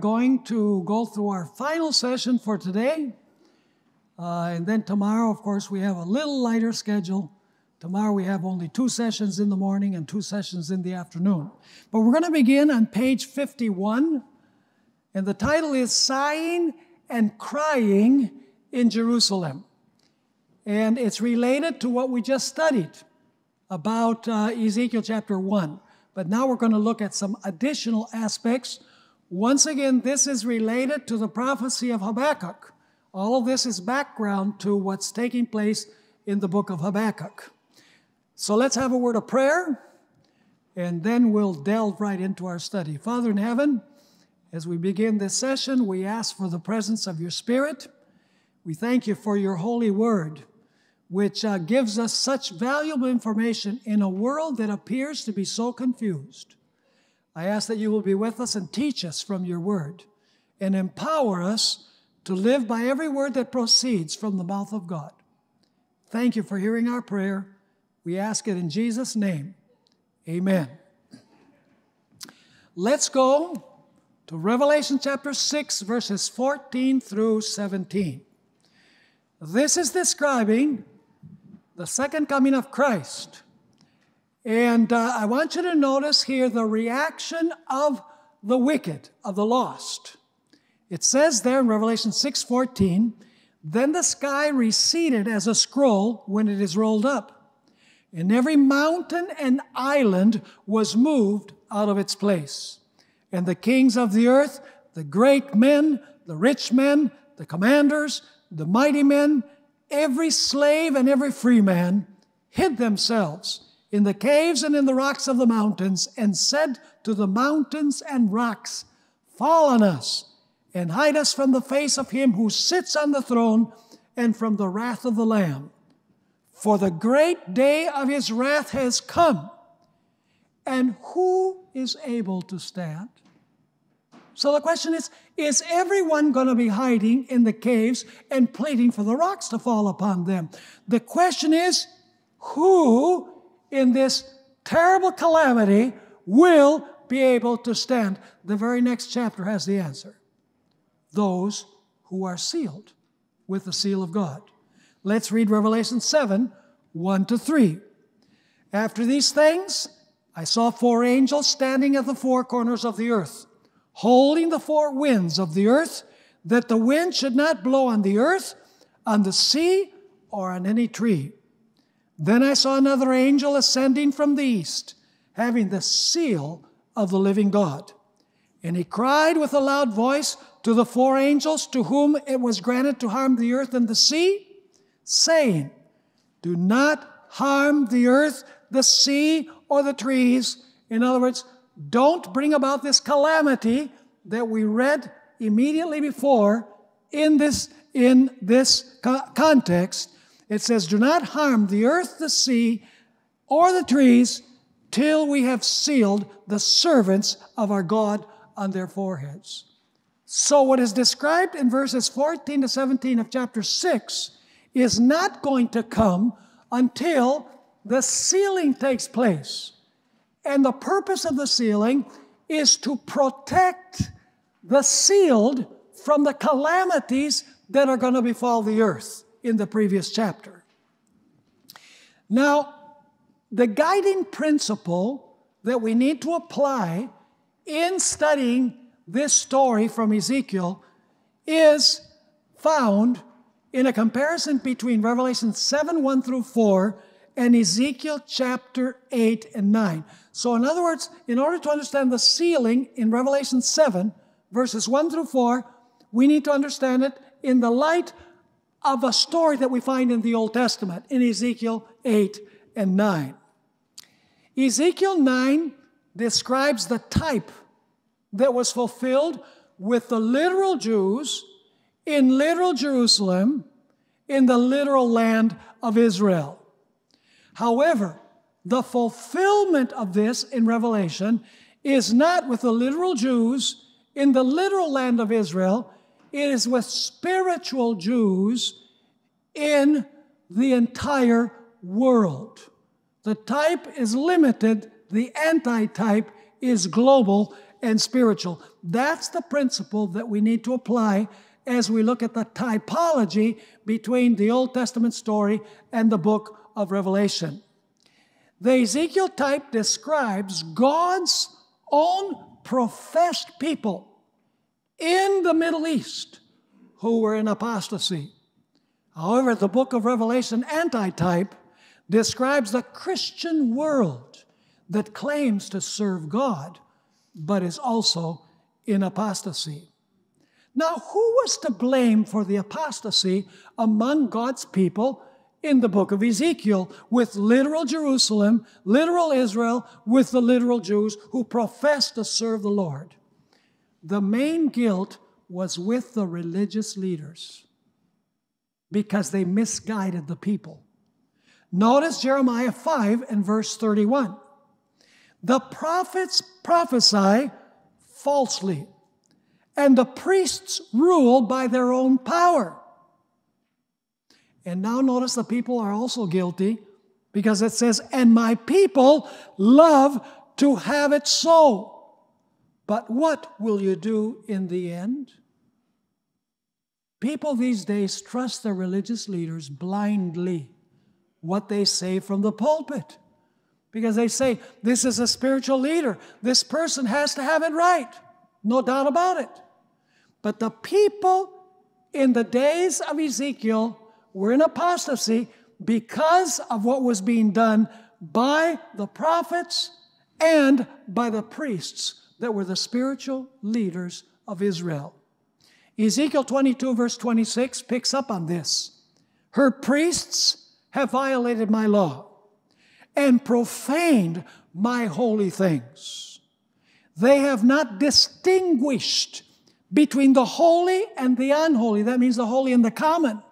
going to go through our final session for today. Uh, and then tomorrow, of course, we have a little lighter schedule. Tomorrow we have only two sessions in the morning and two sessions in the afternoon. But we're going to begin on page 51. And the title is Sighing and Crying in Jerusalem. And it's related to what we just studied about uh, Ezekiel chapter 1. But now we're going to look at some additional aspects. Once again, this is related to the prophecy of Habakkuk. All of this is background to what's taking place in the book of Habakkuk. So let's have a word of prayer, and then we'll delve right into our study. Father in heaven, as we begin this session, we ask for the presence of your Spirit. We thank you for your holy word which uh, gives us such valuable information in a world that appears to be so confused. I ask that you will be with us and teach us from your word and empower us to live by every word that proceeds from the mouth of God. Thank you for hearing our prayer. We ask it in Jesus' name. Amen. Let's go to Revelation chapter 6, verses 14 through 17. This is describing the second coming of Christ. And uh, I want you to notice here the reaction of the wicked, of the lost. It says there in Revelation 6:14, then the sky receded as a scroll when it is rolled up, and every mountain and island was moved out of its place. And the kings of the earth, the great men, the rich men, the commanders, the mighty men, every slave and every free man hid themselves in the caves and in the rocks of the mountains and said to the mountains and rocks, Fall on us and hide us from the face of him who sits on the throne and from the wrath of the Lamb. For the great day of his wrath has come, and who is able to stand? So the question is Is everyone going to be hiding in the caves and pleading for the rocks to fall upon them? The question is Who in this terrible calamity will be able to stand? The very next chapter has the answer those who are sealed with the seal of God. Let's read Revelation 7 1 to 3. After these things, I saw four angels standing at the four corners of the earth holding the four winds of the earth, that the wind should not blow on the earth, on the sea, or on any tree. Then I saw another angel ascending from the east, having the seal of the living God. And he cried with a loud voice to the four angels to whom it was granted to harm the earth and the sea, saying, Do not harm the earth, the sea, or the trees. In other words, don't bring about this calamity that we read immediately before in this, in this co- context. It says, Do not harm the earth, the sea, or the trees till we have sealed the servants of our God on their foreheads. So, what is described in verses 14 to 17 of chapter 6 is not going to come until the sealing takes place. And the purpose of the sealing is to protect the sealed from the calamities that are going to befall the earth in the previous chapter. Now, the guiding principle that we need to apply in studying this story from Ezekiel is found in a comparison between Revelation 7 1 through 4 and Ezekiel chapter 8 and 9. So, in other words, in order to understand the sealing in Revelation 7, verses 1 through 4, we need to understand it in the light of a story that we find in the Old Testament, in Ezekiel 8 and 9. Ezekiel 9 describes the type that was fulfilled with the literal Jews in literal Jerusalem in the literal land of Israel. However, the fulfillment of this in Revelation is not with the literal Jews in the literal land of Israel, it is with spiritual Jews in the entire world. The type is limited, the antitype is global and spiritual. That's the principle that we need to apply as we look at the typology between the Old Testament story and the book of Revelation. The Ezekiel type describes God's own professed people in the Middle East who were in apostasy. However, the book of Revelation antitype describes the Christian world that claims to serve God, but is also in apostasy. Now, who was to blame for the apostasy among God's people in the book of Ezekiel with literal Jerusalem, literal Israel, with the literal Jews who professed to serve the Lord? The main guilt was with the religious leaders because they misguided the people. Notice Jeremiah 5 and verse 31. The prophets prophesy falsely, and the priests rule by their own power. And now notice the people are also guilty because it says, And my people love to have it so. But what will you do in the end? People these days trust their religious leaders blindly, what they say from the pulpit. Because they say, this is a spiritual leader. This person has to have it right. No doubt about it. But the people in the days of Ezekiel were in apostasy because of what was being done by the prophets and by the priests that were the spiritual leaders of Israel. Ezekiel 22, verse 26, picks up on this. Her priests have violated my law and profaned my holy things. They have not distinguished between the holy and the unholy. That means the holy and the common.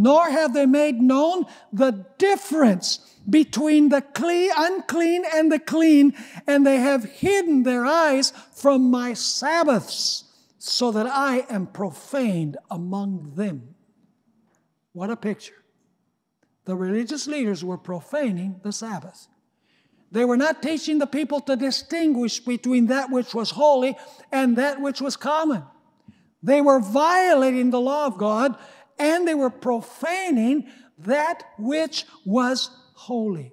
Nor have they made known the difference between the clean, unclean and the clean, and they have hidden their eyes from my Sabbaths, so that I am profaned among them. What a picture. The religious leaders were profaning the Sabbath. They were not teaching the people to distinguish between that which was holy and that which was common. They were violating the law of God and they were profaning that which was holy.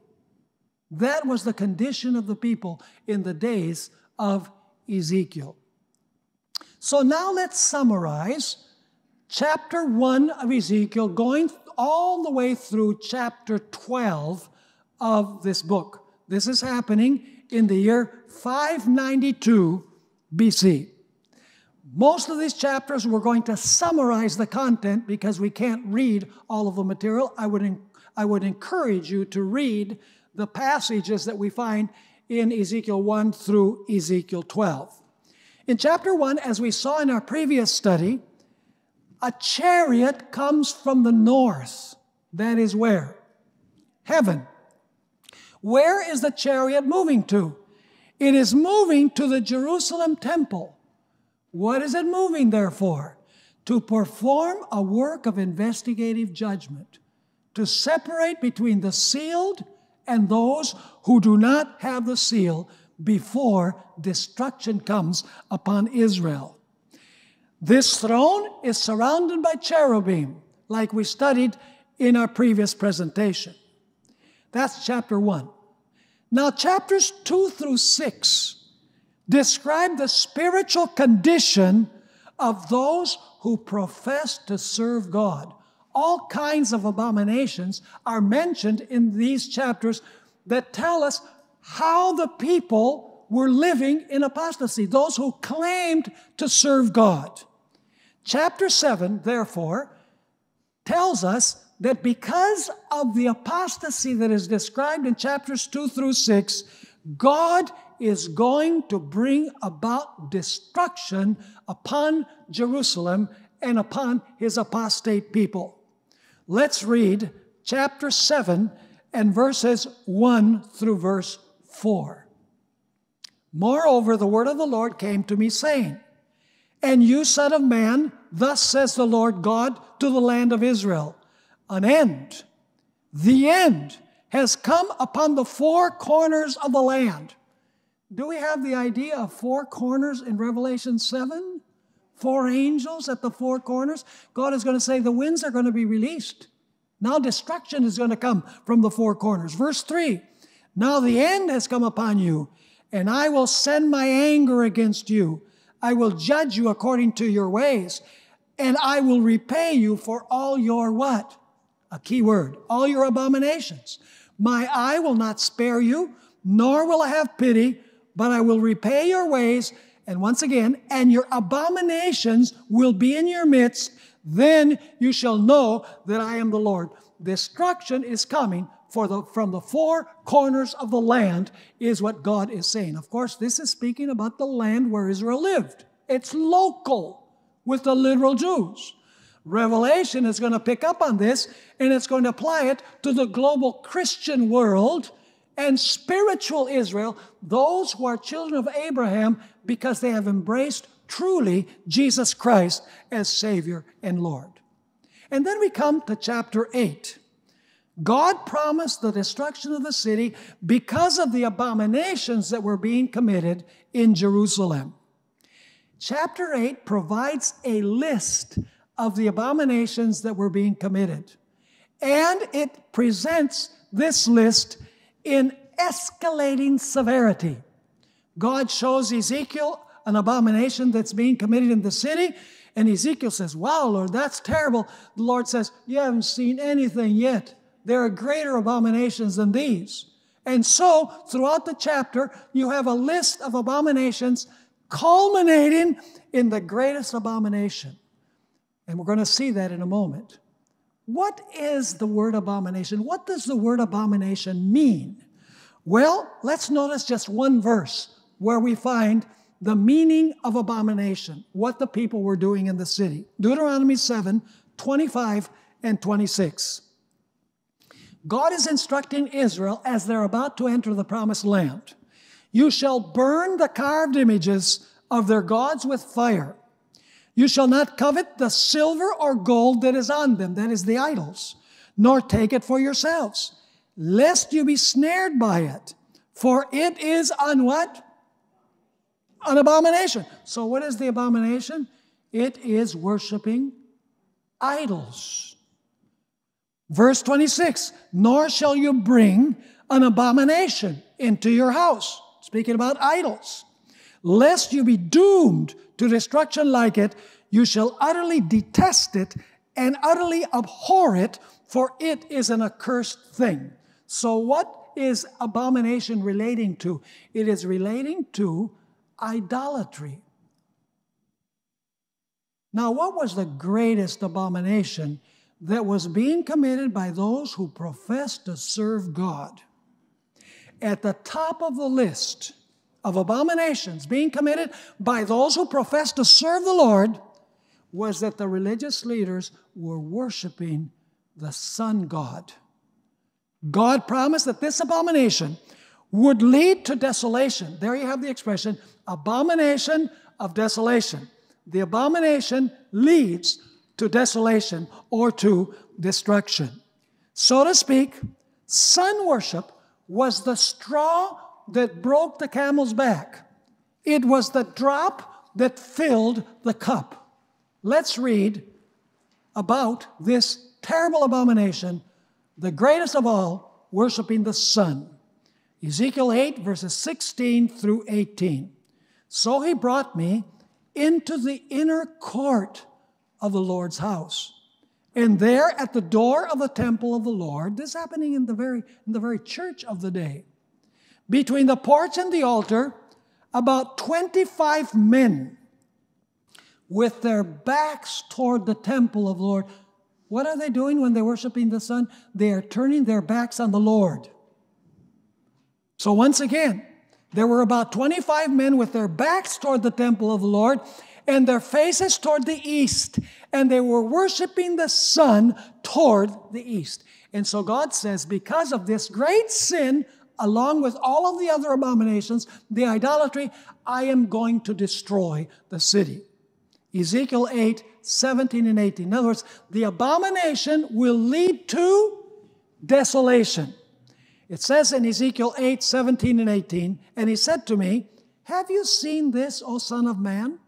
That was the condition of the people in the days of Ezekiel. So now let's summarize chapter 1 of Ezekiel, going all the way through chapter 12 of this book. This is happening in the year 592 BC. Most of these chapters, we're going to summarize the content because we can't read all of the material. I would I would encourage you to read the passages that we find in Ezekiel 1 through Ezekiel 12. In chapter 1, as we saw in our previous study, a chariot comes from the north. That is where? Heaven. Where is the chariot moving to? It is moving to the Jerusalem temple. What is it moving there for? To perform a work of investigative judgment to separate between the sealed and those who do not have the seal before destruction comes upon Israel. This throne is surrounded by cherubim, like we studied in our previous presentation. That's chapter one. Now, chapters two through six describe the spiritual condition of those who profess to serve God all kinds of abominations are mentioned in these chapters that tell us how the people were living in apostasy, those who claimed to serve God. Chapter 7, therefore, tells us that because of the apostasy that is described in chapters 2 through 6, God is going to bring about destruction upon Jerusalem and upon his apostate people. Let's read chapter 7 and verses 1 through verse 4. Moreover, the word of the Lord came to me, saying, And you, son of man, thus says the Lord God to the land of Israel, an end, the end has come upon the four corners of the land. Do we have the idea of four corners in Revelation 7? Four angels at the four corners? God is going to say the winds are going to be released. Now destruction is going to come from the four corners. Verse 3 Now the end has come upon you, and I will send my anger against you. I will judge you according to your ways, and I will repay you for all your what? A key word, all your abominations. My eye will not spare you, nor will I have pity, but I will repay your ways, and once again, and your abominations will be in your midst. Then you shall know that I am the Lord. Destruction is coming for the, from the four corners of the land, is what God is saying. Of course, this is speaking about the land where Israel lived. It's local with the literal Jews. Revelation is going to pick up on this and it's going to apply it to the global Christian world and spiritual Israel, those who are children of Abraham because they have embraced truly Jesus Christ as Savior and Lord. And then we come to chapter 8. God promised the destruction of the city because of the abominations that were being committed in Jerusalem. Chapter 8 provides a list of the abominations that were being committed. And it presents this list in escalating severity. God shows Ezekiel an abomination that's being committed in the city, and Ezekiel says, Wow, Lord, that's terrible. The Lord says, You haven't seen anything yet. There are greater abominations than these. And so, throughout the chapter, you have a list of abominations culminating in the greatest abomination. And we're going to see that in a moment. What is the word abomination? What does the word abomination mean? Well, let's notice just one verse where we find the meaning of abomination, what the people were doing in the city. Deuteronomy 7 25 and 26. God is instructing Israel as they're about to enter the promised land. You shall burn the carved images of their gods with fire. You shall not covet the silver or gold that is on them, that is the idols, nor take it for yourselves, lest you be snared by it. For it is on what? An abomination. So, what is the abomination? It is worshiping idols. Verse 26 Nor shall you bring an abomination into your house. Speaking about idols. Lest you be doomed to destruction like it, you shall utterly detest it and utterly abhor it, for it is an accursed thing. So, what is abomination relating to? It is relating to idolatry. Now, what was the greatest abomination that was being committed by those who professed to serve God? At the top of the list of abominations being committed by those who profess to serve the Lord was that the religious leaders were worshiping the sun god. God promised that this abomination would lead to desolation. There you have the expression abomination of desolation. The abomination leads to desolation or to destruction. So to speak, sun worship was the straw that broke the camel's back. It was the drop that filled the cup. Let's read about this terrible abomination, the greatest of all, worshiping the sun. Ezekiel 8, verses 16 through 18. So he brought me into the inner court of the Lord's house. And there at the door of the temple of the Lord, this happening in the very, in the very church of the day, between the porch and the altar, about 25 men with their backs toward the temple of the Lord. What are they doing when they're worshiping the sun? They are turning their backs on the Lord. So, once again, there were about 25 men with their backs toward the temple of the Lord and their faces toward the east, and they were worshiping the sun toward the east. And so God says, because of this great sin along with all of the other abominations, the idolatry, I am going to destroy the city. Ezekiel 8, 17 and 18. In other words, the abomination will lead to desolation. It says in Ezekiel 8 17 and 18, and he said to me, Have you seen this, O Son of Man?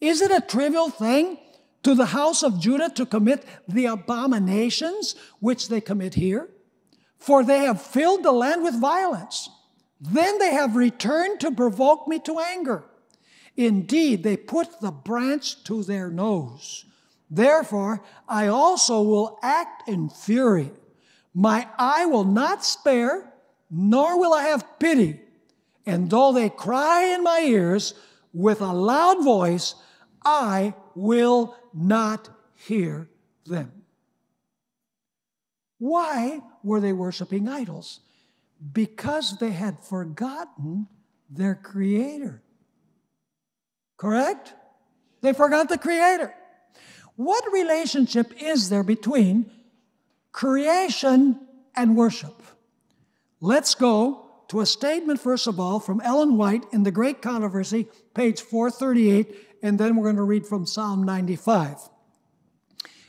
Is it a trivial thing to the house of Judah to commit the abominations which they commit here? For they have filled the land with violence. Then they have returned to provoke me to anger. Indeed, they put the branch to their nose. Therefore, I also will act in fury. My eye will not spare, nor will I have pity. And though they cry in my ears with a loud voice, I will not hear them. Why were they worshiping idols? Because they had forgotten their Creator. Correct? They forgot the Creator. What relationship is there between creation and worship? Let's go to a statement, first of all, from Ellen White in The Great Controversy, page 438, and then we're going to read from Psalm 95.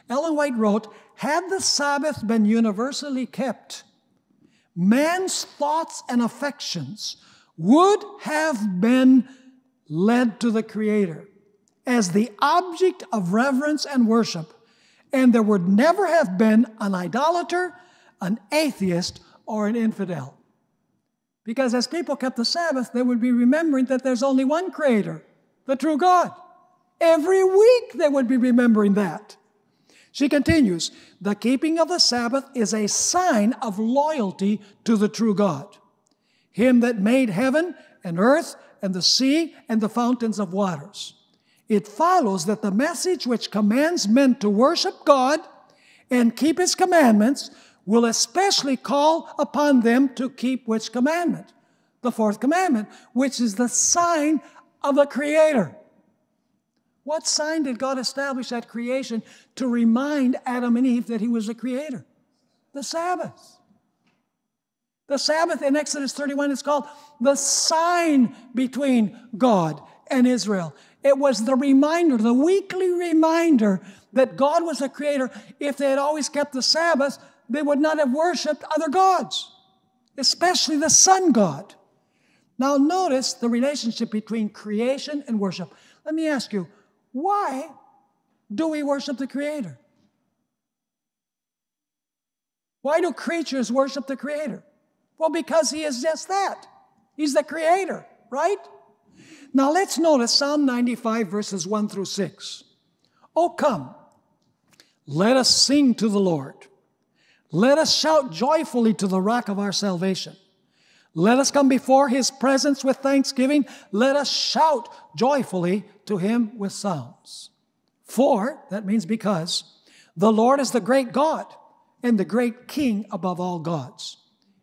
Ellen White wrote Had the Sabbath been universally kept, man's thoughts and affections would have been led to the Creator as the object of reverence and worship, and there would never have been an idolater, an atheist, or an infidel. Because as people kept the Sabbath, they would be remembering that there's only one Creator, the true God. Every week they would be remembering that. She continues The keeping of the Sabbath is a sign of loyalty to the true God, Him that made heaven and earth and the sea and the fountains of waters it follows that the message which commands men to worship God and keep His commandments will especially call upon them to keep which commandment? The fourth commandment, which is the sign of the Creator. What sign did God establish at creation to remind Adam and Eve that He was the Creator? The Sabbath. The Sabbath in Exodus 31 is called the sign between God and Israel. It was the reminder, the weekly reminder that God was a creator. If they had always kept the Sabbath, they would not have worshiped other gods, especially the sun god. Now, notice the relationship between creation and worship. Let me ask you, why do we worship the Creator? Why do creatures worship the Creator? Well, because He is just that. He's the Creator, right? Now let's notice Psalm 95, verses 1 through 6. Oh, come, let us sing to the Lord. Let us shout joyfully to the rock of our salvation. Let us come before his presence with thanksgiving. Let us shout joyfully to him with psalms. For, that means because, the Lord is the great God and the great King above all gods.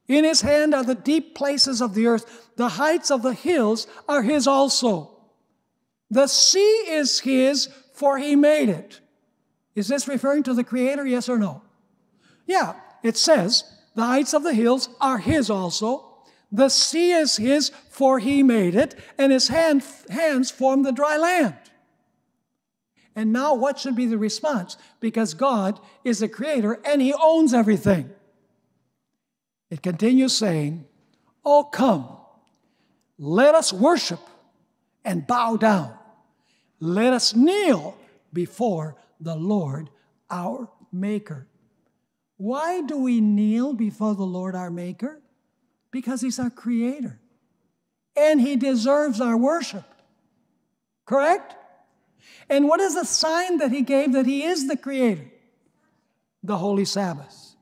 In his hand are the deep places of the earth. The heights of the hills are his also. The sea is his, for he made it. Is this referring to the Creator, yes or no? Yeah, it says, the heights of the hills are his also. The sea is his, for he made it, and his hand, hands formed the dry land. And now, what should be the response? Because God is the creator and he owns everything. It continues saying, Oh, come, let us worship and bow down. Let us kneel before the Lord our Maker. Why do we kneel before the Lord our Maker? Because He's our Creator and He deserves our worship. Correct? And what is the sign that He gave that He is the Creator? The Holy Sabbath.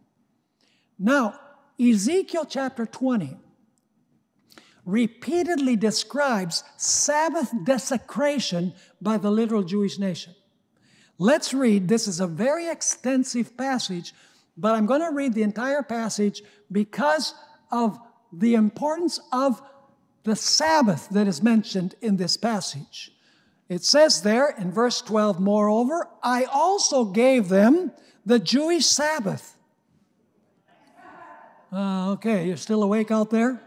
Now, Ezekiel chapter 20 repeatedly describes Sabbath desecration by the literal Jewish nation. Let's read, this is a very extensive passage, but I'm going to read the entire passage because of the importance of the Sabbath that is mentioned in this passage. It says there in verse 12, Moreover, I also gave them the Jewish Sabbath uh, okay, you're still awake out there?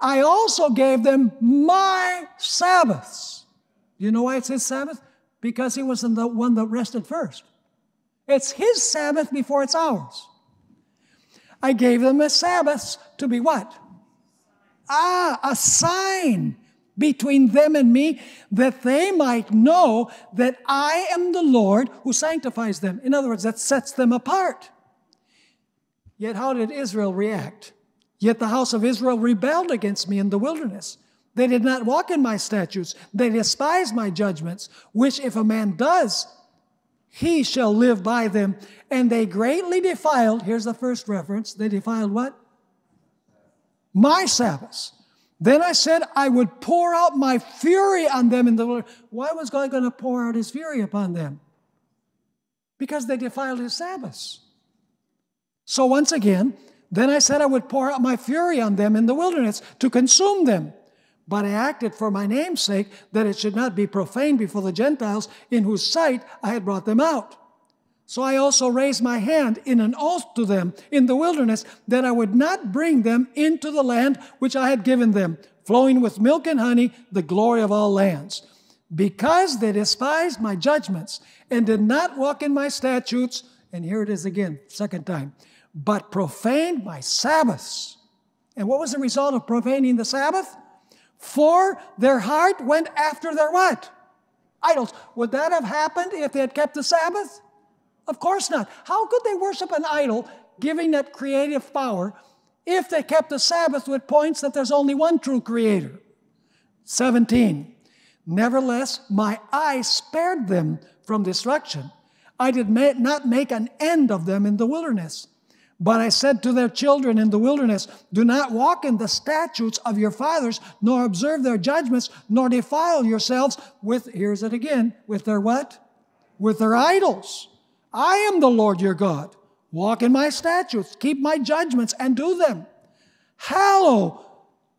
I also gave them my Sabbaths. You know why it says Sabbath? Because he was the one that rested first. It's his Sabbath before it's ours. I gave them a Sabbath to be what? Ah, a sign between them and me that they might know that I am the Lord who sanctifies them. In other words, that sets them apart. Yet how did Israel react? Yet the house of Israel rebelled against me in the wilderness. They did not walk in my statutes. They despised my judgments, which if a man does, he shall live by them. And they greatly defiled, here's the first reference, they defiled what? My Sabbaths. Then I said, I would pour out my fury on them in the Lord. Why was God going to pour out his fury upon them? Because they defiled his Sabbaths. So once again, then I said I would pour out my fury on them in the wilderness to consume them. But I acted for my name's sake that it should not be profaned before the Gentiles in whose sight I had brought them out. So I also raised my hand in an oath to them in the wilderness that I would not bring them into the land which I had given them, flowing with milk and honey, the glory of all lands. Because they despised my judgments and did not walk in my statutes, and here it is again, second time, but profaned my Sabbaths. And what was the result of profaning the Sabbath? For their heart went after their what? Idols. Would that have happened if they had kept the Sabbath? Of course not. How could they worship an idol giving that creative power if they kept the Sabbath which points that there's only one true creator? 17. Nevertheless, my eye spared them from destruction. I did not make an end of them in the wilderness. But I said to their children in the wilderness, Do not walk in the statutes of your fathers, nor observe their judgments, nor defile yourselves with, here's it again, with their what? With their idols. I am the Lord your God. Walk in my statutes, keep my judgments, and do them. Hallow,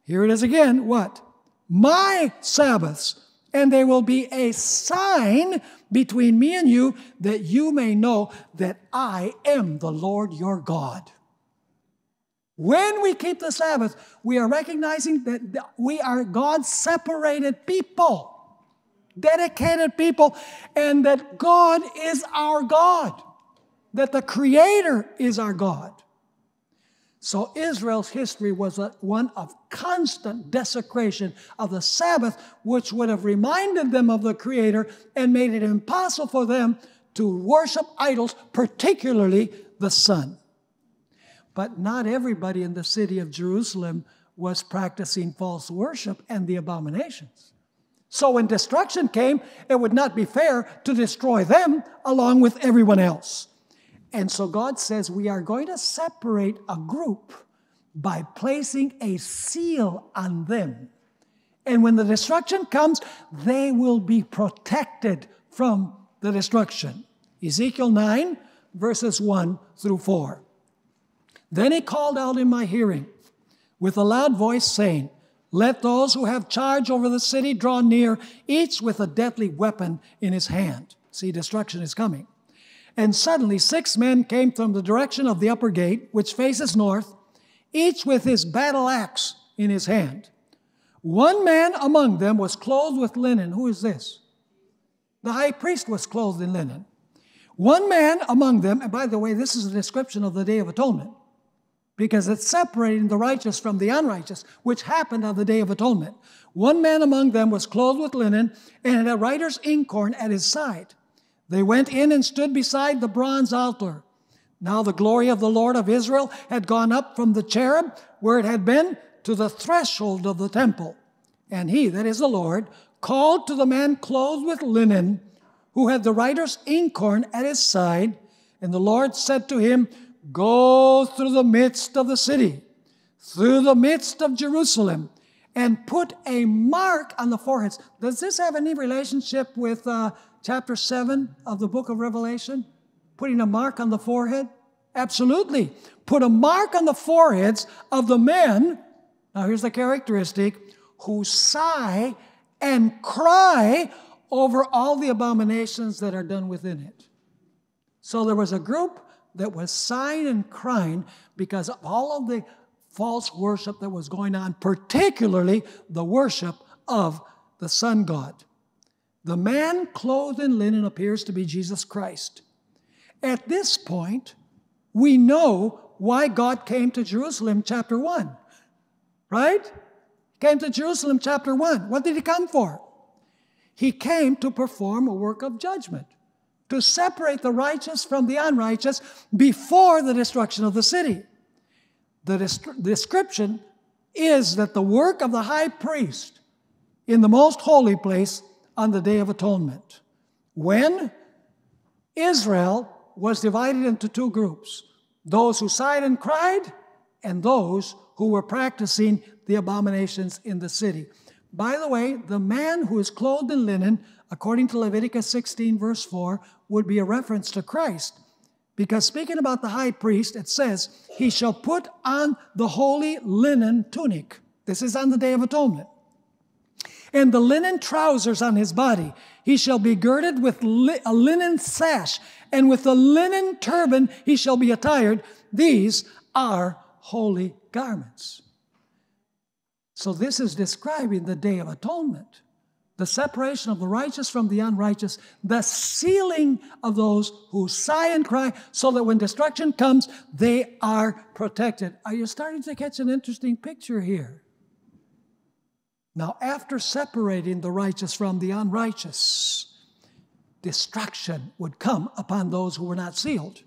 here it is again, what? My Sabbaths, and they will be a sign between me and you that you may know that I am the Lord your God. When we keep the Sabbath, we are recognizing that we are God's separated people dedicated people, and that God is our God, that the Creator is our God. So Israel's history was one of constant desecration of the Sabbath, which would have reminded them of the Creator and made it impossible for them to worship idols, particularly the sun. But not everybody in the city of Jerusalem was practicing false worship and the abominations. So when destruction came, it would not be fair to destroy them along with everyone else. And so God says we are going to separate a group by placing a seal on them. And when the destruction comes, they will be protected from the destruction. Ezekiel 9, verses 1 through 4. Then he called out in my hearing with a loud voice, saying, let those who have charge over the city draw near, each with a deadly weapon in his hand. See, destruction is coming. And suddenly six men came from the direction of the upper gate, which faces north, each with his battle axe in his hand. One man among them was clothed with linen. Who is this? The high priest was clothed in linen. One man among them, and by the way, this is a description of the Day of Atonement because it's separating the righteous from the unrighteous, which happened on the Day of Atonement. One man among them was clothed with linen and had a writer's inkhorn at his side. They went in and stood beside the bronze altar. Now the glory of the Lord of Israel had gone up from the cherub where it had been to the threshold of the temple. And he, that is the Lord, called to the man clothed with linen, who had the writer's inkhorn at his side. And the Lord said to him, Go through the midst of the city, through the midst of Jerusalem, and put a mark on the foreheads. Does this have any relationship with uh, chapter 7 of the book of Revelation? Putting a mark on the forehead? Absolutely. Put a mark on the foreheads of the men, now here's the characteristic, who sigh and cry over all the abominations that are done within it. So there was a group that was sighing and crying because of all of the false worship that was going on, particularly the worship of the sun god. The man clothed in linen appears to be Jesus Christ. At this point, we know why God came to Jerusalem, chapter 1. Right? Came to Jerusalem, chapter 1. What did he come for? He came to perform a work of judgment, to separate the righteous from the unrighteous before the destruction of the city. The description is that the work of the high priest in the most holy place on the Day of Atonement, when Israel was divided into two groups those who sighed and cried, and those who were practicing the abominations in the city. By the way, the man who is clothed in linen, according to Leviticus 16, verse 4, would be a reference to Christ. Because speaking about the high priest, it says, He shall put on the holy linen tunic. This is on the Day of Atonement. And the linen trousers on his body. He shall be girded with li- a linen sash, and with a linen turban he shall be attired. These are holy garments. So, this is describing the Day of Atonement the separation of the righteous from the unrighteous, the sealing of those who sigh and cry, so that when destruction comes, they are protected. Are you starting to catch an interesting picture here? Now, after separating the righteous from the unrighteous, destruction would come upon those who were not sealed.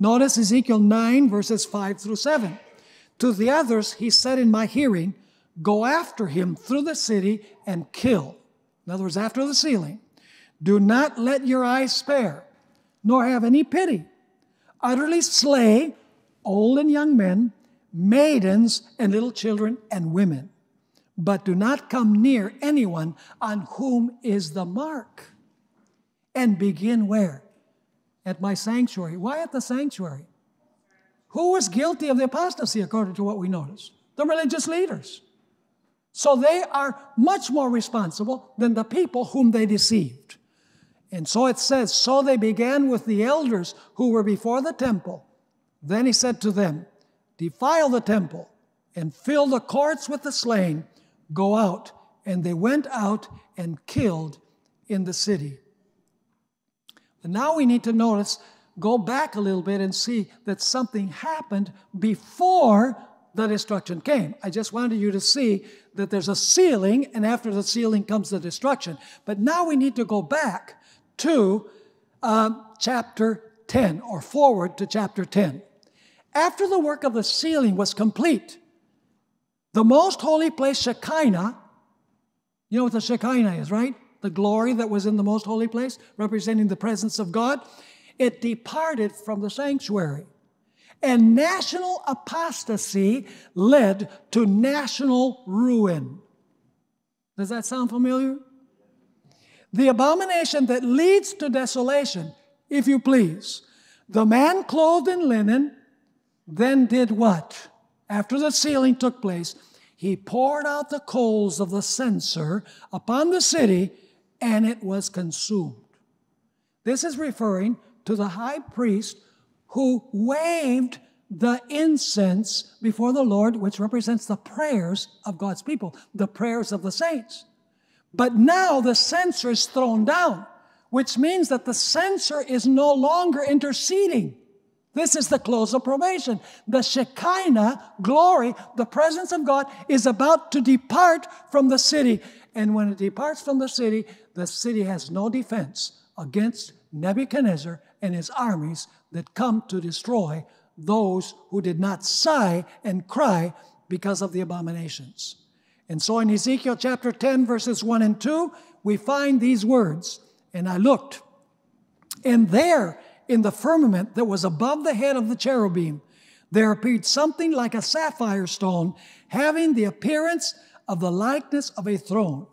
Notice Ezekiel 9, verses 5 through 7. To the others, he said in my hearing, Go after him through the city and kill in other words, after the sealing, do not let your eyes spare, nor have any pity. Utterly slay old and young men, maidens and little children and women. But do not come near anyone on whom is the mark. And begin where? At my sanctuary. Why at the sanctuary? Who was guilty of the apostasy according to what we notice? The religious leaders. So they are much more responsible than the people whom they deceived. And so it says, So they began with the elders who were before the temple. Then he said to them, Defile the temple and fill the courts with the slain. Go out. And they went out and killed in the city. And now we need to notice, go back a little bit and see that something happened before the destruction came. I just wanted you to see that there's a sealing, and after the sealing comes the destruction. But now we need to go back to uh, chapter 10, or forward to chapter 10. After the work of the sealing was complete, the most holy place, Shekinah, you know what the Shekinah is, right? The glory that was in the most holy place, representing the presence of God, it departed from the sanctuary. And national apostasy led to national ruin. Does that sound familiar? The abomination that leads to desolation, if you please. The man clothed in linen then did what? After the sealing took place, he poured out the coals of the censer upon the city, and it was consumed. This is referring to the high priest who waved the incense before the Lord, which represents the prayers of God's people, the prayers of the saints. But now the censer is thrown down, which means that the censer is no longer interceding. This is the close of probation. The Shekinah glory, the presence of God, is about to depart from the city. And when it departs from the city, the city has no defense against Nebuchadnezzar and his armies that come to destroy those who did not sigh and cry because of the abominations. And so in Ezekiel chapter 10, verses 1 and 2, we find these words. And I looked, and there in the firmament that was above the head of the cherubim, there appeared something like a sapphire stone, having the appearance of the likeness of a throne.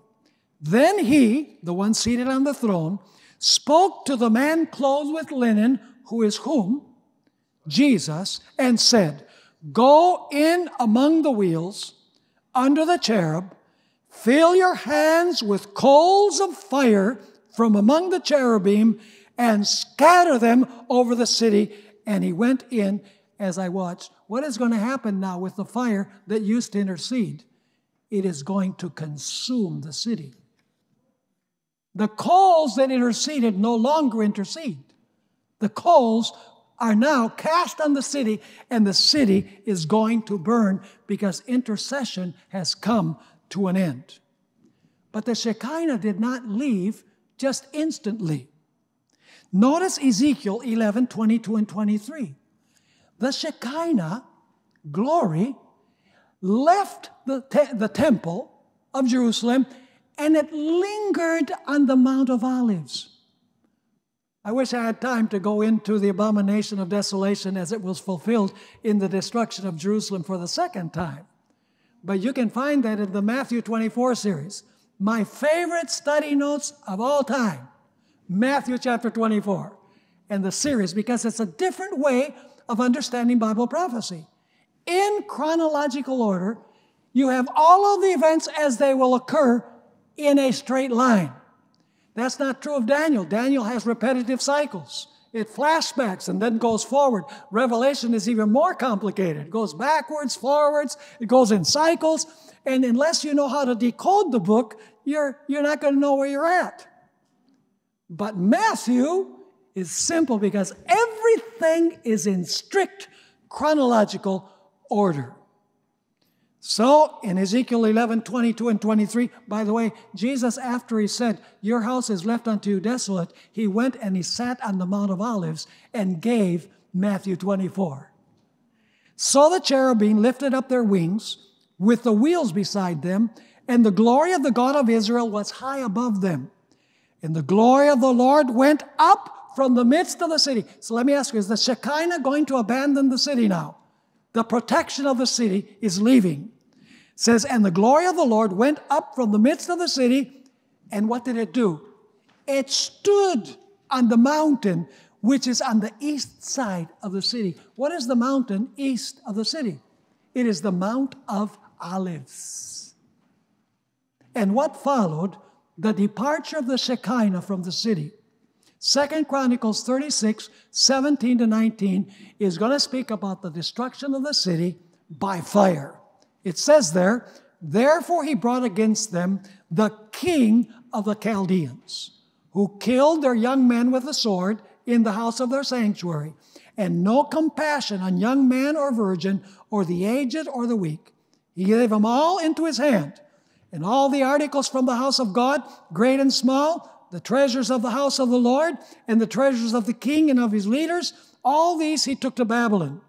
Then he, the one seated on the throne, spoke to the man clothed with linen, who is whom? Jesus, and said, Go in among the wheels, under the cherub, fill your hands with coals of fire from among the cherubim, and scatter them over the city. And he went in as I watched. What is going to happen now with the fire that used to intercede? It is going to consume the city. The coals that interceded no longer intercede. The coals are now cast on the city, and the city is going to burn because intercession has come to an end. But the Shekinah did not leave just instantly. Notice Ezekiel 11 22 and 23. The Shekinah glory left the, te- the temple of Jerusalem and it lingered on the Mount of Olives. I wish I had time to go into the abomination of desolation as it was fulfilled in the destruction of Jerusalem for the second time. But you can find that in the Matthew 24 series. My favorite study notes of all time, Matthew chapter 24, and the series, because it's a different way of understanding Bible prophecy. In chronological order, you have all of the events as they will occur in a straight line. That's not true of Daniel. Daniel has repetitive cycles. It flashbacks and then goes forward. Revelation is even more complicated. It goes backwards, forwards, it goes in cycles. And unless you know how to decode the book, you're, you're not going to know where you're at. But Matthew is simple because everything is in strict chronological order. So in Ezekiel 11, 22 and 23, by the way, Jesus, after he said, Your house is left unto you desolate, he went and he sat on the Mount of Olives and gave Matthew 24. So the cherubim lifted up their wings with the wheels beside them, and the glory of the God of Israel was high above them. And the glory of the Lord went up from the midst of the city. So let me ask you, is the Shekinah going to abandon the city now? The protection of the city is leaving. It says, and the glory of the Lord went up from the midst of the city, and what did it do? It stood on the mountain which is on the east side of the city. What is the mountain east of the city? It is the Mount of Olives. And what followed? The departure of the Shekinah from the city. Second Chronicles 36, 17 to 19 is going to speak about the destruction of the city by fire. It says there, Therefore he brought against them the king of the Chaldeans, who killed their young men with the sword in the house of their sanctuary, and no compassion on young man or virgin, or the aged or the weak. He gave them all into his hand, and all the articles from the house of God, great and small, the treasures of the house of the Lord and the treasures of the king and of his leaders, all these he took to Babylon.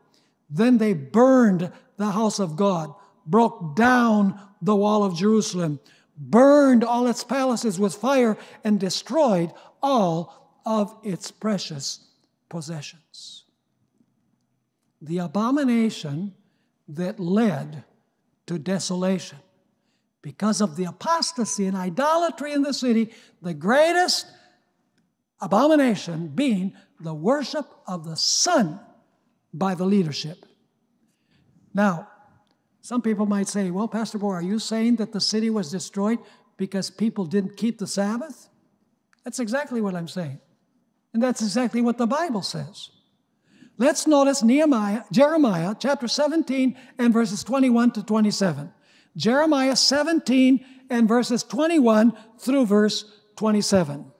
Then they burned the house of God, broke down the wall of Jerusalem, burned all its palaces with fire, and destroyed all of its precious possessions. The abomination that led to desolation because of the apostasy and idolatry in the city, the greatest abomination being the worship of the sun by the leadership. Now, some people might say, well, Pastor Bohr, are you saying that the city was destroyed because people didn't keep the Sabbath? That's exactly what I'm saying. And that's exactly what the Bible says. Let's notice Nehemiah, Jeremiah chapter 17 and verses 21 to 27. Jeremiah 17 and verses 21 through verse 27.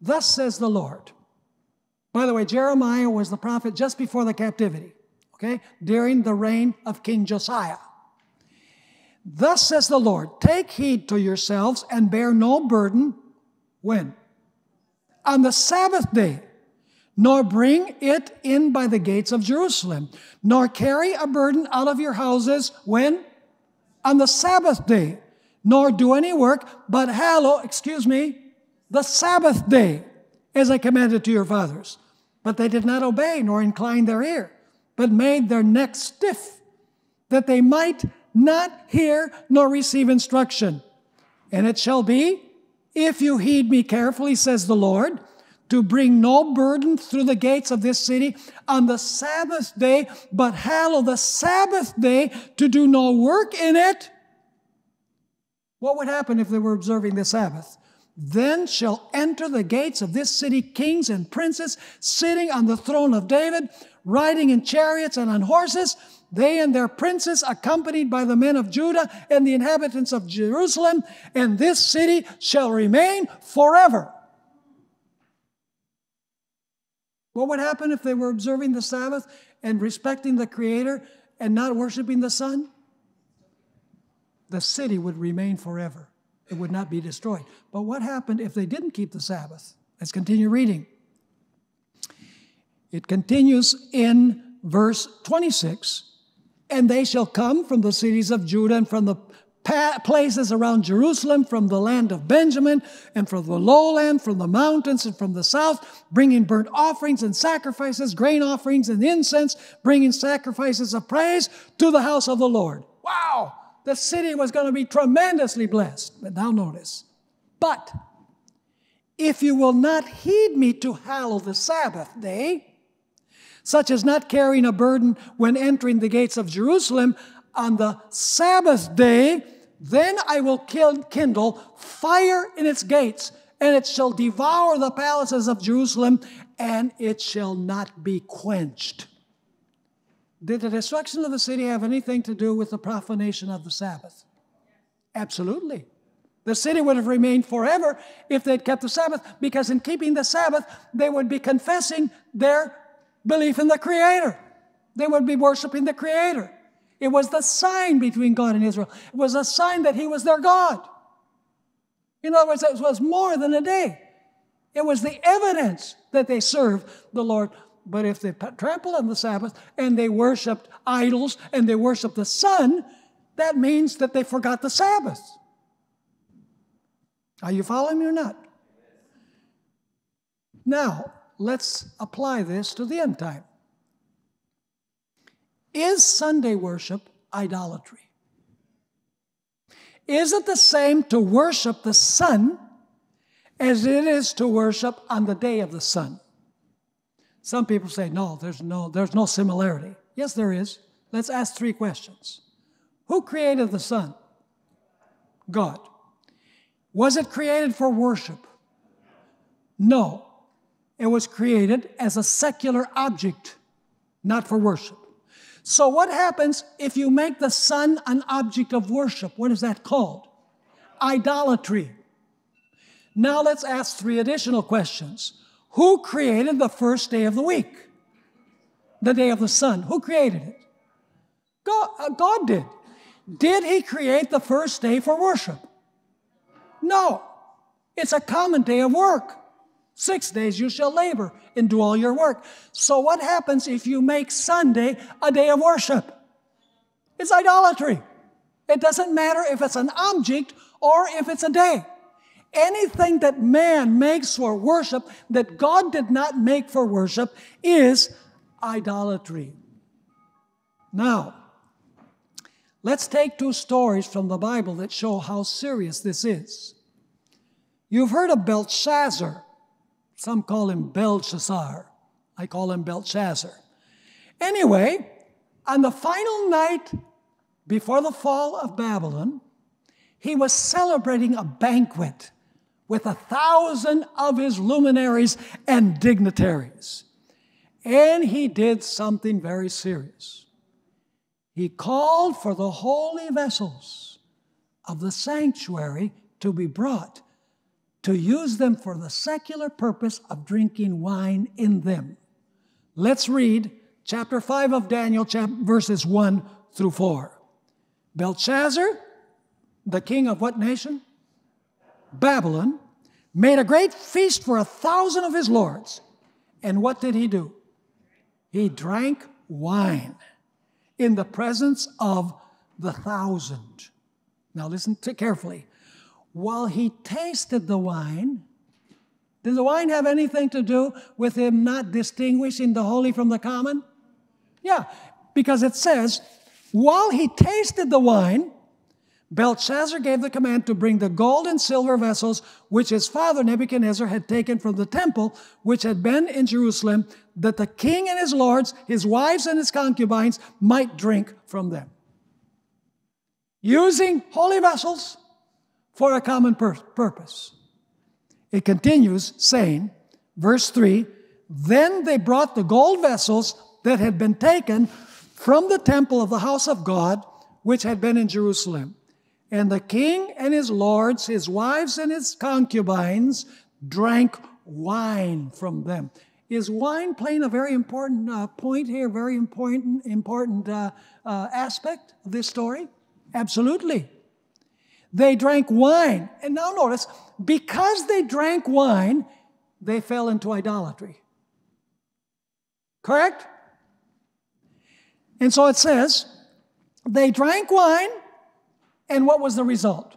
Thus says the Lord. By the way, Jeremiah was the prophet just before the captivity, okay, during the reign of King Josiah. Thus says the Lord Take heed to yourselves and bear no burden. When? On the Sabbath day, nor bring it in by the gates of Jerusalem, nor carry a burden out of your houses. When? On the Sabbath day, nor do any work, but hallow, excuse me, the Sabbath day, as I commanded to your fathers. But they did not obey, nor incline their ear, but made their neck stiff, that they might not hear nor receive instruction. And it shall be, if you heed me carefully, says the Lord, to bring no burden through the gates of this city on the Sabbath day, but hallow the Sabbath day to do no work in it. What would happen if they were observing the Sabbath? Then shall enter the gates of this city kings and princes sitting on the throne of David, riding in chariots and on horses, they and their princes accompanied by the men of Judah and the inhabitants of Jerusalem, and this city shall remain forever. What would happen if they were observing the Sabbath and respecting the Creator and not worshiping the sun? The city would remain forever. It would not be destroyed. But what happened if they didn't keep the Sabbath? Let's continue reading. It continues in verse 26 And they shall come from the cities of Judah and from the places around Jerusalem, from the land of Benjamin, and from the lowland, from the mountains, and from the south, bringing burnt offerings and sacrifices, grain offerings and incense, bringing sacrifices of praise to the house of the Lord. Wow! The city was going to be tremendously blessed. But now notice, but if you will not heed me to hallow the Sabbath day, such as not carrying a burden when entering the gates of Jerusalem on the Sabbath day, then I will kindle fire in its gates, and it shall devour the palaces of Jerusalem, and it shall not be quenched. Did the destruction of the city have anything to do with the profanation of the Sabbath? Absolutely. The city would have remained forever if they'd kept the Sabbath, because in keeping the Sabbath, they would be confessing their belief in the Creator. They would be worshiping the Creator. It was the sign between God and Israel. It was a sign that He was their God. In other words, it was more than a day. It was the evidence that they served the Lord. But if they trampled on the Sabbath and they worshiped idols and they worshiped the sun, that means that they forgot the Sabbath. Are you following me or not? Now, let's apply this to the end time. Is Sunday worship idolatry? Is it the same to worship the sun as it is to worship on the day of the sun? Some people say, no, there's no, there's no similarity. Yes, there is. Let's ask three questions. Who created the sun? God. Was it created for worship? No. It was created as a secular object, not for worship. So, what happens if you make the sun an object of worship? What is that called? Idolatry. Now, let's ask three additional questions. Who created the first day of the week? The day of the sun. Who created it? God, uh, God did. Did He create the first day for worship? No. It's a common day of work. Six days you shall labor and do all your work. So, what happens if you make Sunday a day of worship? It's idolatry. It doesn't matter if it's an object or if it's a day. Anything that man makes for worship that God did not make for worship is idolatry. Now, let's take two stories from the Bible that show how serious this is. You've heard of Belshazzar. Some call him Belshazzar. I call him Belshazzar. Anyway, on the final night before the fall of Babylon, he was celebrating a banquet with a thousand of his luminaries and dignitaries. And he did something very serious. He called for the holy vessels of the sanctuary to be brought to use them for the secular purpose of drinking wine in them. Let's read chapter 5 of Daniel, verses 1 through 4. Belshazzar, the king of what nation? Babylon, made a great feast for a thousand of his lords. And what did he do? He drank wine in the presence of the thousand. Now listen to carefully while he tasted the wine, did the wine have anything to do with him not distinguishing the holy from the common? Yeah, because it says, while he tasted the wine, Belshazzar gave the command to bring the gold and silver vessels which his father Nebuchadnezzar had taken from the temple which had been in Jerusalem, that the king and his lords, his wives and his concubines might drink from them. Using holy vessels, for a common pur- purpose. It continues saying, verse 3 Then they brought the gold vessels that had been taken from the temple of the house of God, which had been in Jerusalem. And the king and his lords, his wives and his concubines, drank wine from them. is wine playing a very important uh, point here, very important, important uh, uh, aspect of this story? Absolutely. They drank wine. And now notice, because they drank wine, they fell into idolatry. Correct? And so it says, they drank wine, and what was the result?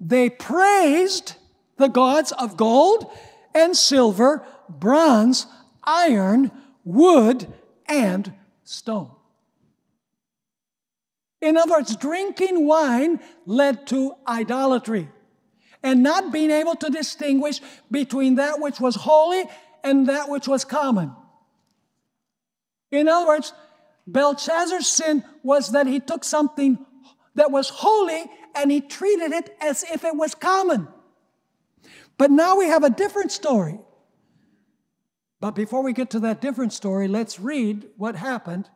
They praised the gods of gold and silver, bronze, iron, wood, and stone. In other words, drinking wine led to idolatry and not being able to distinguish between that which was holy and that which was common. In other words, Belshazzar's sin was that he took something that was holy and he treated it as if it was common. But now we have a different story. But before we get to that different story, let's read what happened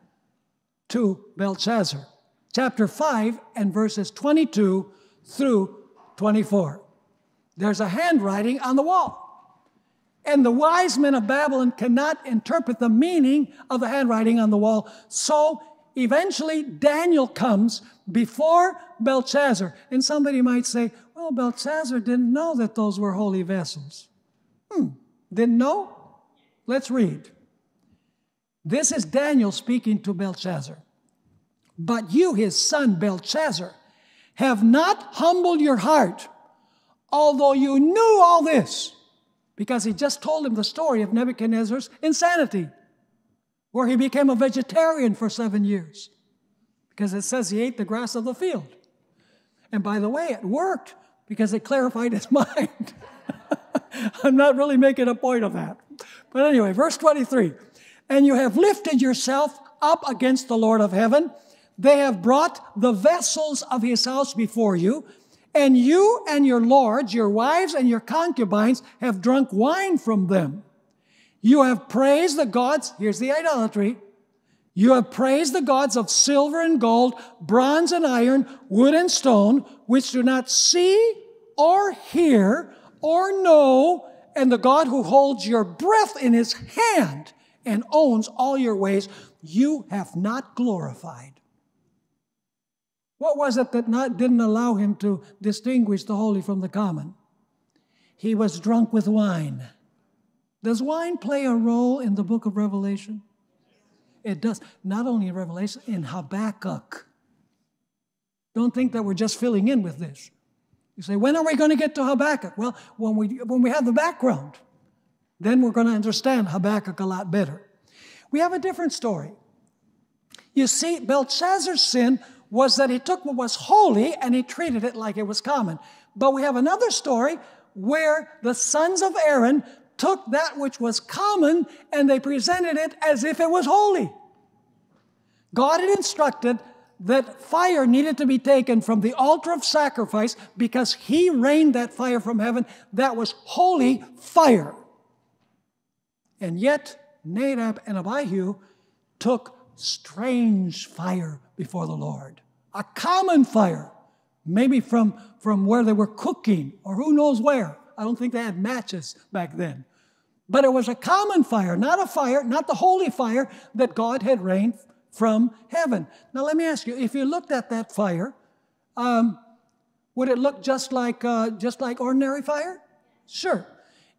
to Belshazzar. Chapter 5 and verses 22 through 24. There's a handwriting on the wall. And the wise men of Babylon cannot interpret the meaning of the handwriting on the wall. So eventually Daniel comes before Belshazzar. And somebody might say, well, Belshazzar didn't know that those were holy vessels. Hmm, didn't know? Let's read. This is Daniel speaking to Belshazzar. But you, his son Belshazzar, have not humbled your heart, although you knew all this, because he just told him the story of Nebuchadnezzar's insanity, where he became a vegetarian for seven years, because it says he ate the grass of the field. And by the way, it worked because it clarified his mind. I'm not really making a point of that. But anyway, verse 23 And you have lifted yourself up against the Lord of heaven they have brought the vessels of his house before you, and you and your lords, your wives and your concubines have drunk wine from them. You have praised the gods, here's the idolatry. You have praised the gods of silver and gold, bronze and iron, wood and stone, which do not see or hear or know, and the God who holds your breath in his hand and owns all your ways, you have not glorified. What was it that not, didn't allow him to distinguish the holy from the common? He was drunk with wine. Does wine play a role in the book of Revelation? It does. Not only in Revelation, in Habakkuk. Don't think that we're just filling in with this. You say, when are we going to get to Habakkuk? Well, when we, when we have the background, then we're going to understand Habakkuk a lot better. We have a different story. You see, Belshazzar's sin was that he took what was holy and he treated it like it was common. But we have another story where the sons of Aaron took that which was common and they presented it as if it was holy. God had instructed that fire needed to be taken from the altar of sacrifice because he rained that fire from heaven. That was holy fire. And yet, Nadab and Abihu took strange fire before the Lord. A common fire, maybe from, from where they were cooking or who knows where. I don't think they had matches back then. But it was a common fire, not a fire, not the holy fire that God had rained from heaven. Now, let me ask you if you looked at that fire, um, would it look just like, uh, just like ordinary fire? Sure.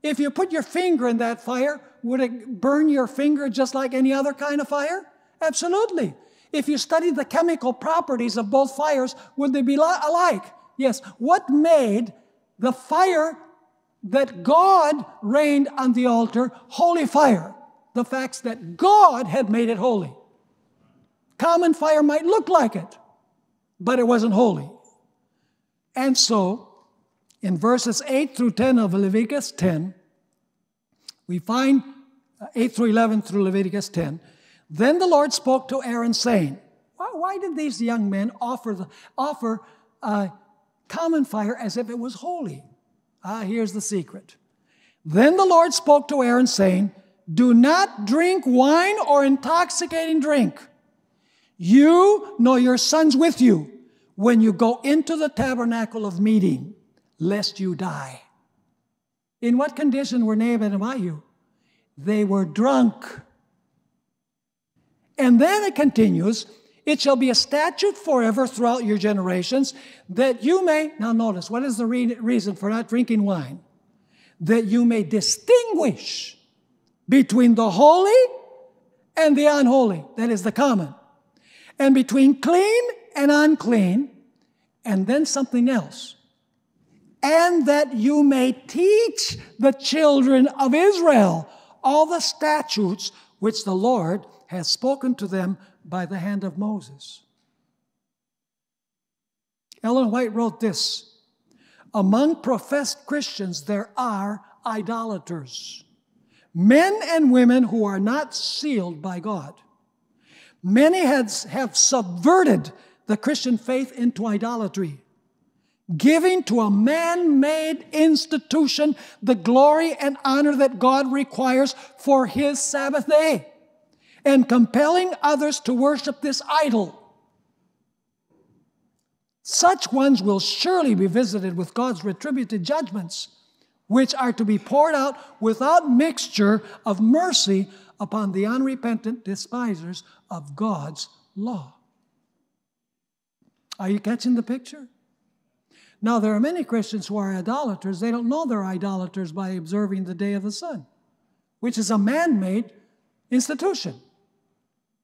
If you put your finger in that fire, would it burn your finger just like any other kind of fire? Absolutely. If you study the chemical properties of both fires, would they be alike? Yes. What made the fire that God rained on the altar holy fire? The facts that God had made it holy. Common fire might look like it, but it wasn't holy. And so, in verses 8 through 10 of Leviticus 10, we find uh, 8 through 11 through Leviticus 10, then the Lord spoke to Aaron, saying, Why, why did these young men offer, the, offer uh, common fire as if it was holy? Ah, here's the secret. Then the Lord spoke to Aaron, saying, Do not drink wine or intoxicating drink. You nor your sons with you when you go into the tabernacle of meeting, lest you die. In what condition were Nadab and Abihu? they were drunk. And then it continues, it shall be a statute forever throughout your generations that you may, now notice, what is the re- reason for not drinking wine? That you may distinguish between the holy and the unholy, that is the common, and between clean and unclean, and then something else. And that you may teach the children of Israel all the statutes which the Lord has spoken to them by the hand of Moses. Ellen White wrote this Among professed Christians, there are idolaters, men and women who are not sealed by God. Many has, have subverted the Christian faith into idolatry, giving to a man made institution the glory and honor that God requires for His Sabbath day and compelling others to worship this idol. Such ones will surely be visited with God's retributive judgments, which are to be poured out without mixture of mercy upon the unrepentant despisers of God's law. Are you catching the picture? Now, there are many Christians who are idolaters. They don't know they're idolaters by observing the day of the sun, which is a man made institution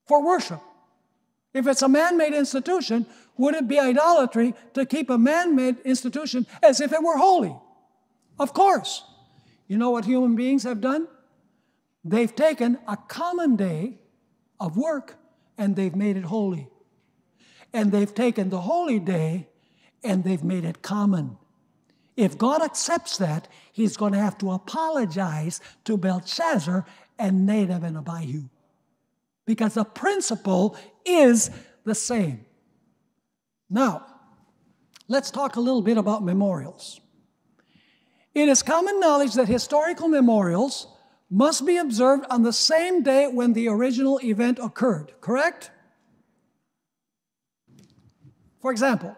for worship. If it's a man made institution, would it be idolatry to keep a man made institution as if it were holy? Of course. You know what human beings have done? They've taken a common day of work and they've made it holy. And they've taken the holy day and they've made it common. If God accepts that, He's going to have to apologize to Belshazzar and Nadab and Abihu because the principle is the same. Now, let's talk a little bit about memorials. It is common knowledge that historical memorials must be observed on the same day when the original event occurred, correct? For example,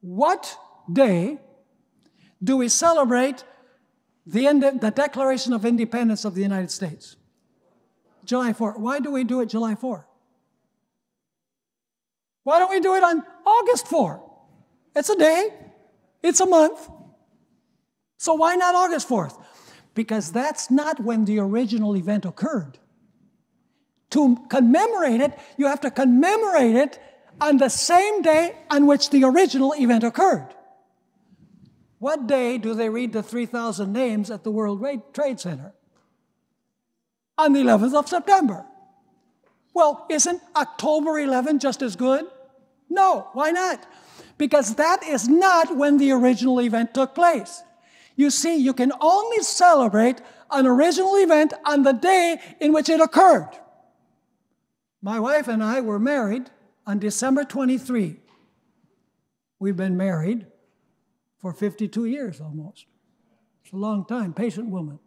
what day do we celebrate the, the Declaration of Independence of the United States? July 4. Why do we do it July 4? Why don't we do it on August 4? It's a day, it's a month. So why not August 4th? Because that's not when the original event occurred. To commemorate it, you have to commemorate it on the same day on which the original event occurred. What day do they read the 3,000 names at the World Trade Center? On the 11th of September. Well, isn't October 11 just as good? No, why not? Because that is not when the original event took place. You see, you can only celebrate an original event on the day in which it occurred. My wife and I were married on December 23. We've been married for 52 years almost. It's a long time, patient woman.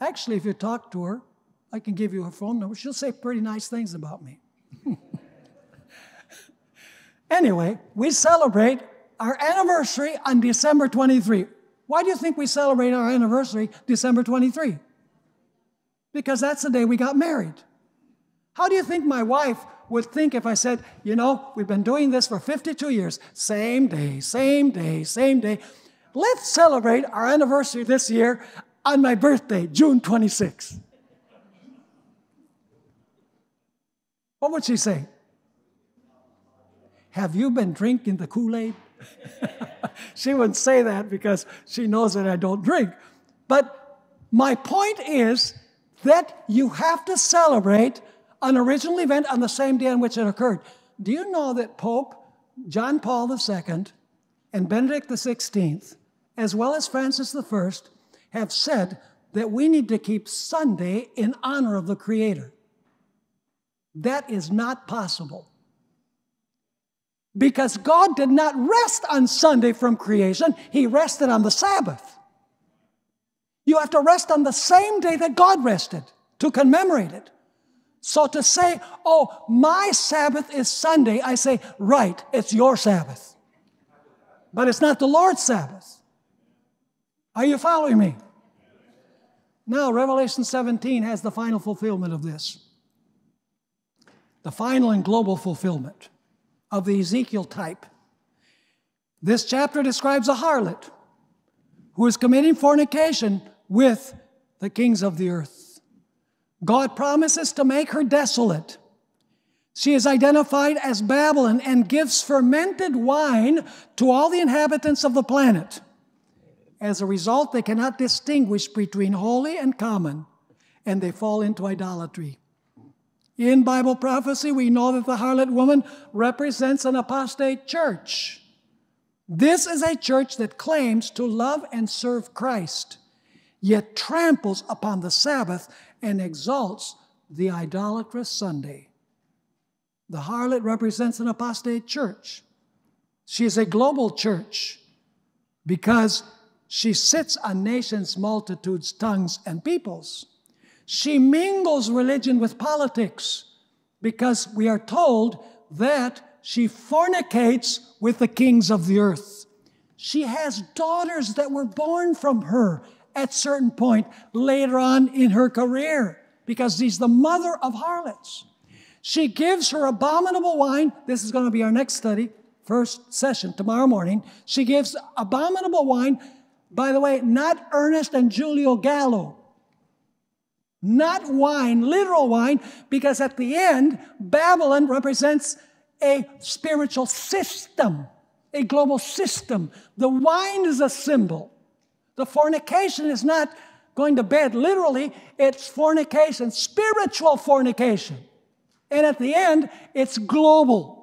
Actually, if you talk to her, I can give you her phone number. She'll say pretty nice things about me. anyway, we celebrate our anniversary on December 23. Why do you think we celebrate our anniversary December 23? Because that's the day we got married. How do you think my wife would think if I said, you know, we've been doing this for 52 years, same day, same day, same day. Let's celebrate our anniversary this year on my birthday, June 26. What would she say? Have you been drinking the Kool Aid? she wouldn't say that because she knows that I don't drink. But my point is that you have to celebrate an original event on the same day on which it occurred. Do you know that Pope John Paul II and Benedict XVI, as well as Francis I, have said that we need to keep Sunday in honor of the Creator. That is not possible. Because God did not rest on Sunday from creation, He rested on the Sabbath. You have to rest on the same day that God rested to commemorate it. So to say, oh, my Sabbath is Sunday, I say, right, it's your Sabbath. But it's not the Lord's Sabbath. Are you following me? Now, Revelation 17 has the final fulfillment of this. The final and global fulfillment of the Ezekiel type. This chapter describes a harlot who is committing fornication with the kings of the earth. God promises to make her desolate. She is identified as Babylon and gives fermented wine to all the inhabitants of the planet. As a result, they cannot distinguish between holy and common, and they fall into idolatry. In Bible prophecy, we know that the harlot woman represents an apostate church. This is a church that claims to love and serve Christ, yet tramples upon the Sabbath and exalts the idolatrous Sunday. The harlot represents an apostate church. She is a global church because she sits on nations, multitudes, tongues, and peoples. She mingles religion with politics because we are told that she fornicates with the kings of the earth. She has daughters that were born from her at certain point later on in her career because she's the mother of harlots. She gives her abominable wine. This is going to be our next study, first session tomorrow morning. She gives abominable wine by the way, not Ernest and Julio Gallo. Not wine, literal wine, because at the end, Babylon represents a spiritual system, a global system. The wine is a symbol. The fornication is not going to bed literally, it's fornication, spiritual fornication. And at the end, it's global.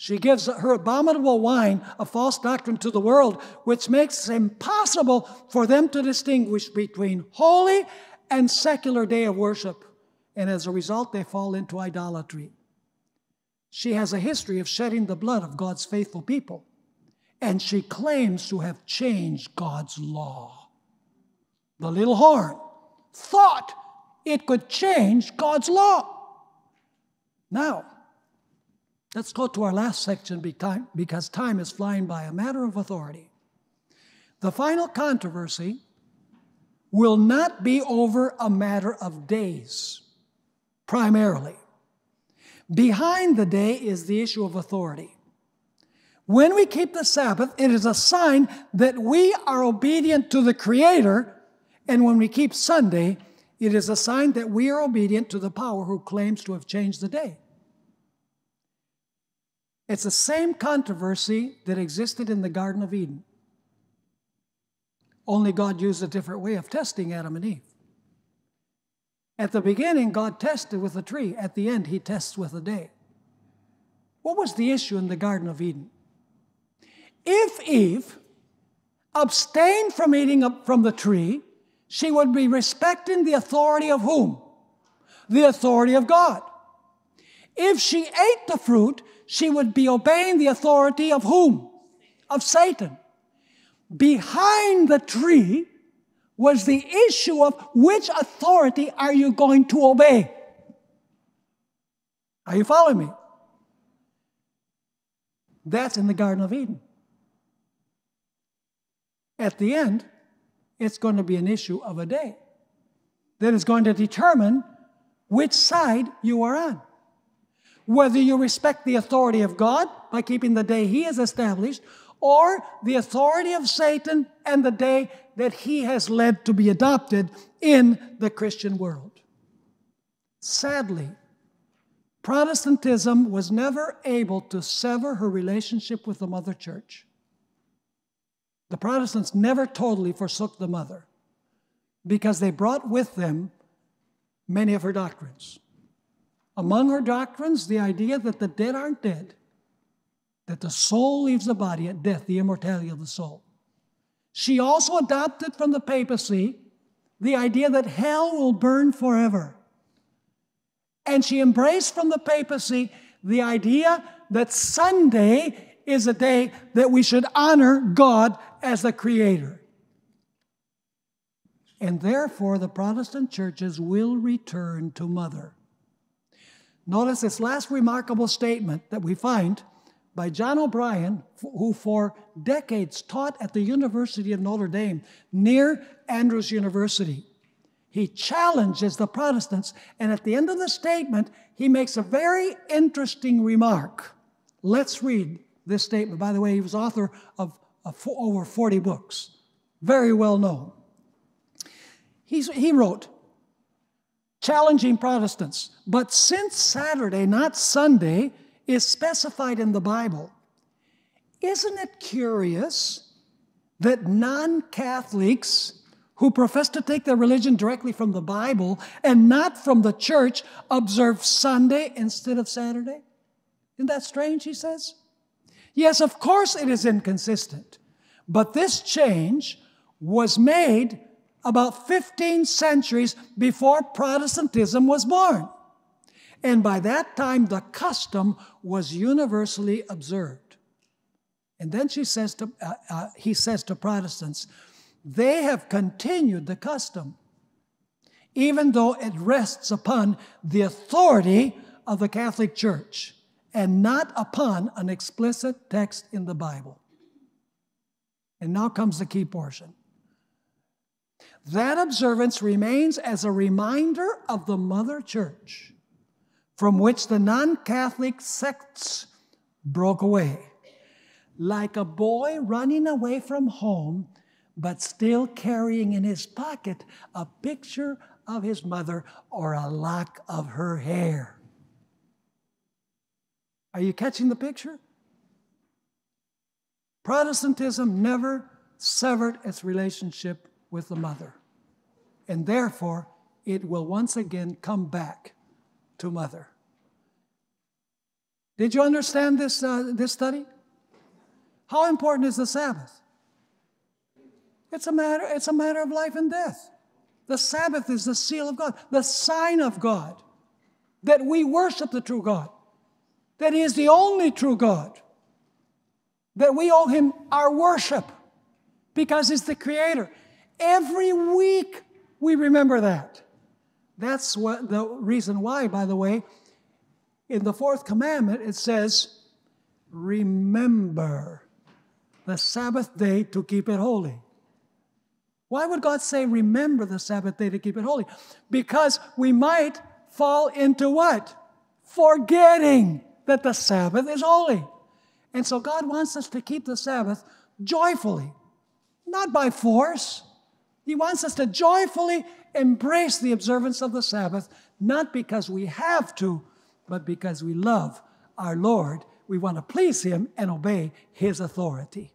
She gives her abominable wine a false doctrine to the world, which makes it impossible for them to distinguish between holy and secular day of worship. And as a result, they fall into idolatry. She has a history of shedding the blood of God's faithful people, and she claims to have changed God's law. The little horn thought it could change God's law. Now, Let's go to our last section because time is flying by, a matter of authority. The final controversy will not be over a matter of days, primarily. Behind the day is the issue of authority. When we keep the Sabbath, it is a sign that we are obedient to the Creator, and when we keep Sunday, it is a sign that we are obedient to the power who claims to have changed the day. It's the same controversy that existed in the Garden of Eden. Only God used a different way of testing Adam and Eve. At the beginning, God tested with a tree. At the end, He tests with a day. What was the issue in the Garden of Eden? If Eve abstained from eating from the tree, she would be respecting the authority of whom? The authority of God. If she ate the fruit, she would be obeying the authority of whom? Of Satan. Behind the tree was the issue of which authority are you going to obey? Are you following me? That's in the Garden of Eden. At the end, it's going to be an issue of a day that is going to determine which side you are on whether you respect the authority of God by keeping the day He has established, or the authority of Satan and the day that he has led to be adopted in the Christian world. Sadly, Protestantism was never able to sever her relationship with the Mother Church. The Protestants never totally forsook the Mother because they brought with them many of her doctrines. Among her doctrines, the idea that the dead aren't dead, that the soul leaves the body at death, the immortality of the soul. She also adopted from the papacy the idea that hell will burn forever. And she embraced from the papacy the idea that Sunday is a day that we should honor God as the Creator. And therefore, the Protestant churches will return to Mother. Notice this last remarkable statement that we find by John O'Brien, who for decades taught at the University of Notre Dame near Andrews University. he challenges the Protestants, and at the end of the statement, he makes a very interesting remark. Let's read this statement. By the way, he was author of, over 40 books, very well known. He's, he wrote, challenging Protestants, but since Saturday, not Sunday, is specified in the Bible, isn't it curious that non Catholics who profess to take their religion directly from the Bible and not from the church observe Sunday instead of Saturday? Isn't that strange, he says? Yes, of course it is inconsistent. But this change was made about 15 centuries before Protestantism was born. And by that time, the custom was universally observed. And then she says to, uh, uh, he says to Protestants, they have continued the custom, even though it rests upon the authority of the Catholic Church and not upon an explicit text in the Bible. And now comes the key portion. That observance remains as a reminder of the Mother Church, from which the non Catholic sects broke away. Like a boy running away from home but still carrying in his pocket a picture of his mother or a lock of her hair. Are you catching the picture? Protestantism never severed its relationship with the mother, and therefore it will once again come back to mother. Did you understand this, uh, this study? How important is the Sabbath? It's a matter, it's a matter of life and death. The Sabbath is the seal of God, the sign of God, that we worship the true God, that He is the only true God, that we owe Him our worship because He's the Creator. Every week we remember that. That's what the reason why, by the way, in the fourth commandment it says, Remember the Sabbath day to keep it holy. Why would God say, remember the Sabbath day to keep it holy? Because we might fall into what? Forgetting that the Sabbath is holy. And so God wants us to keep the Sabbath joyfully, not by force. He wants us to joyfully embrace the observance of the Sabbath, not because we have to, but because we love our Lord. We want to please Him and obey His authority.